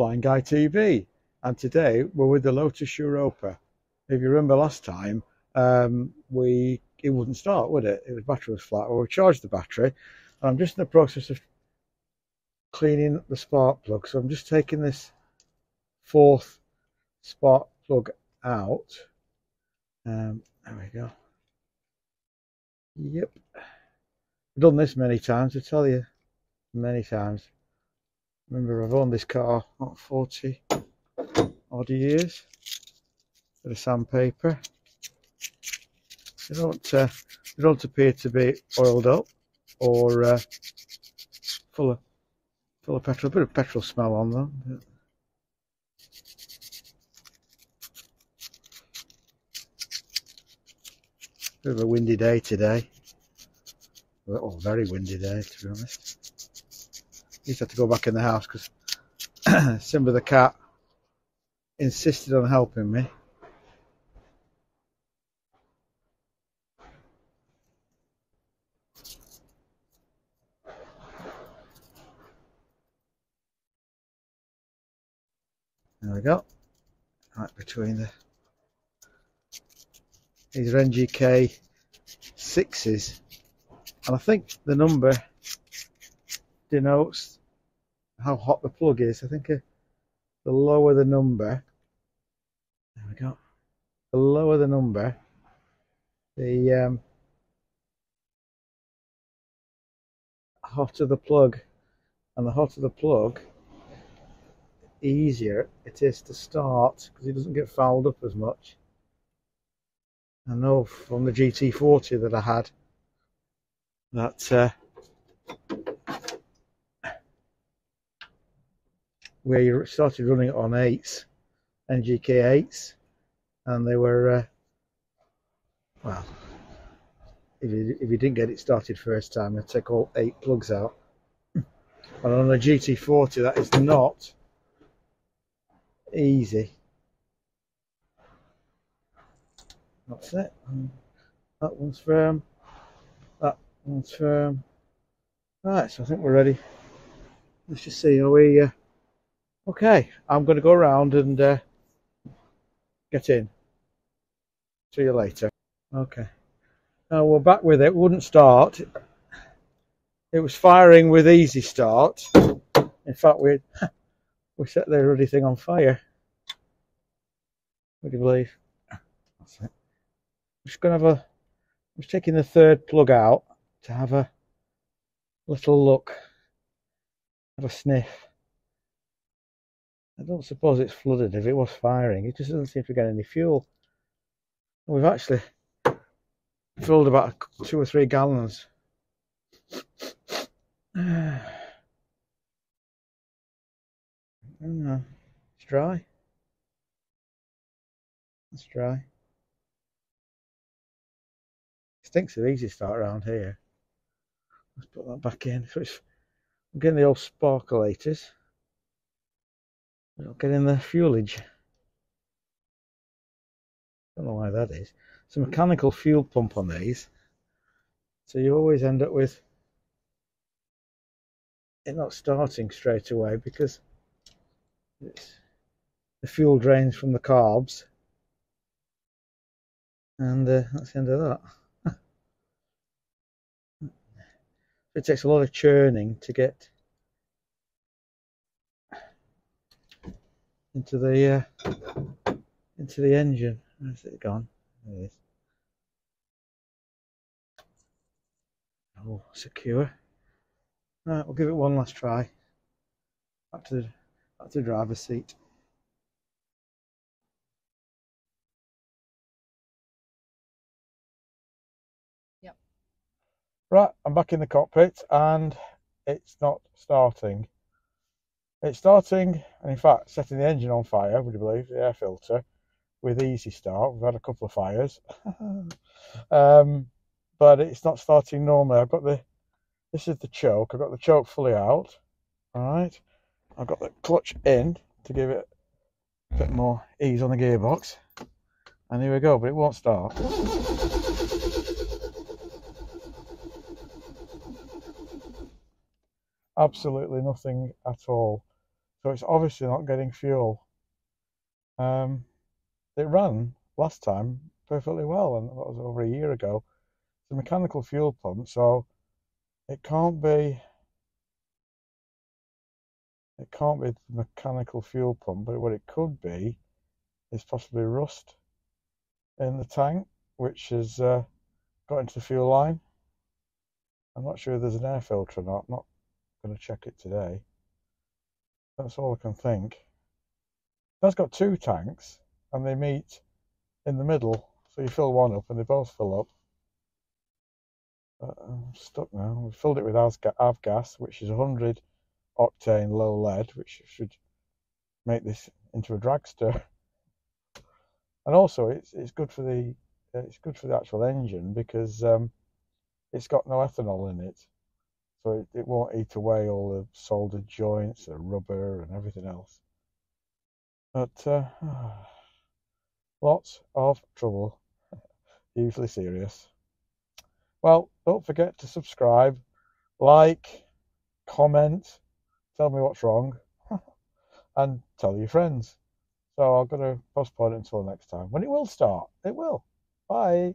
Blind Guy TV and today we're with the Lotus Europa. If you remember last time, um, we it wouldn't start, would it? It The battery was flat. Well, we charged the battery and I'm just in the process of cleaning the spark plug. So I'm just taking this fourth spark plug out. Um, there we go. Yep. I've done this many times, I tell you. Many times. Remember, I've owned this car, what, 40 odd years. Bit of sandpaper. They don't, uh, they don't appear to be oiled up or uh, full of full of petrol. A bit of petrol smell on them. Bit of a windy day today. Oh, very windy day, to be honest. Used to have to go back in the house because Simba the cat insisted on helping me. There we go. Right between the these are NGK sixes, and I think the number denotes how hot the plug is. I think uh, the lower the number, there we go. The lower the number, the um, hotter the plug, and the hotter the plug, easier it is to start because it doesn't get fouled up as much. I know from the GT40 that I had that uh, where you started running it on 8s, NGK 8s, and they were, uh, well, if you, if you didn't get it started first time, you take all eight plugs out. and on a GT40, that is not easy. That's it. that one's firm. That one's firm. Right, so I think we're ready. Let's just see how we. Uh, okay, I'm going to go around and uh, get in. See you later. Okay. Now we're back with it. Wouldn't start. It was firing with easy start. In fact, we we set the ruddy thing on fire. What do you believe? That's it. I'm just going to have a. I'm just taking the third plug out to have a little look, have a sniff. I don't suppose it's flooded if it was firing. It just doesn't seem to get any fuel. We've actually filled about two or three gallons. it's dry. It's dry. Stinks of easy start around here. Let's put that back in. So it's, I'm getting the old sparkulators. Getting the fuelage. Don't know why that is. It's a mechanical fuel pump on these. So you always end up with it not starting straight away because it's the fuel drains from the carbs and uh, that's the end of that. it takes a lot of churning to get into the uh, into the engine. Where's it gone? There it is. Oh, secure. Right, we'll give it one last try. Back to the back to the driver's seat. Yep. Right, I'm back in the cockpit and it's not starting. It's starting, and in fact, setting the engine on fire, would you believe, the air filter, with easy start. We've had a couple of fires. um, but it's not starting normally. I've got the, this is the choke. I've got the choke fully out. All right. I've got the clutch in to give it a bit more ease on the gearbox. And here we go, but it won't start. absolutely nothing at all. So it's obviously not getting fuel. Um, it ran last time perfectly well, and that was over a year ago. It's a mechanical fuel pump, so it can't be it can't be the mechanical fuel pump, but what it could be is possibly rust in the tank, which has uh, got into the fuel line. I'm not sure if there's an air filter or not. I'm not going to check it today. That's all I can think. That's got two tanks, and they meet in the middle. So you fill one up, and they both fill up. Uh, I'm stuck now. We filled it with avgas, which is 100 octane low lead, which should make this into a dragster. And also, it's it's good for the it's good for the actual engine because um, it's got no ethanol in it, so it, it won't eat away all the soldered joints, the rubber, and everything else. But uh, lots of trouble, usually serious. Well, don't forget to subscribe, like, comment, tell me what's wrong, and tell your friends. So I'm going to postpone it until next time when it will start. It will. Bye.